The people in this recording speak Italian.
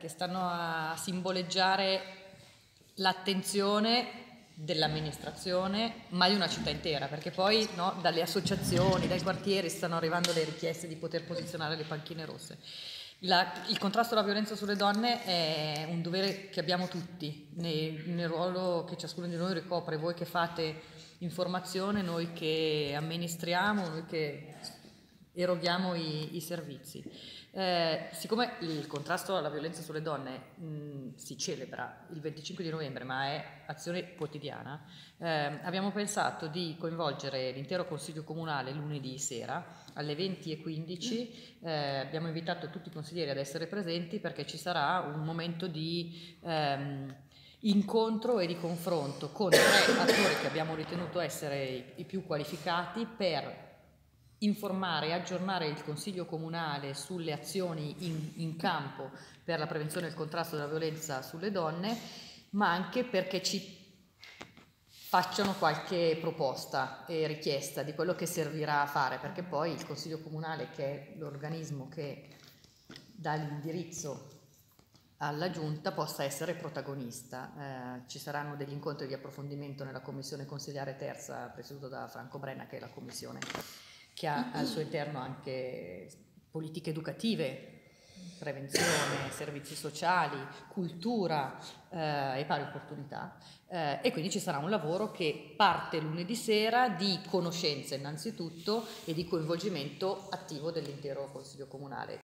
che stanno a simboleggiare l'attenzione dell'amministrazione, ma di una città intera, perché poi no, dalle associazioni, dai quartieri stanno arrivando le richieste di poter posizionare le panchine rosse. La, il contrasto alla violenza sulle donne è un dovere che abbiamo tutti, nel, nel ruolo che ciascuno di noi ricopre, voi che fate informazione, noi che amministriamo, noi che eroghiamo i, i servizi. Eh, siccome il contrasto alla violenza sulle donne mh, si celebra il 25 di novembre, ma è azione quotidiana, eh, abbiamo pensato di coinvolgere l'intero Consiglio Comunale lunedì sera alle 20.15. Eh, abbiamo invitato tutti i consiglieri ad essere presenti perché ci sarà un momento di ehm, incontro e di confronto con tre attori che abbiamo ritenuto essere i più qualificati per informare e aggiornare il Consiglio Comunale sulle azioni in, in, campo per la prevenzione e il contrasto della violenza sulle donne, ma anche perché ci facciano qualche proposta e richiesta di quello che servirà a fare, perché poi il Consiglio Comunale, che è l'organismo che dà l'indirizzo alla Giunta, possa essere protagonista. Eh, ci saranno degli incontri di approfondimento nella Commissione Consigliare Terza, presieduta da Franco Brenna, che è la Commissione che ha al suo interno anche politiche educative, prevenzione, servizi sociali, cultura eh, e pari opportunità. Eh, e quindi ci sarà un lavoro che parte lunedì sera di conoscenza innanzitutto e di coinvolgimento attivo dell'intero Consiglio Comunale.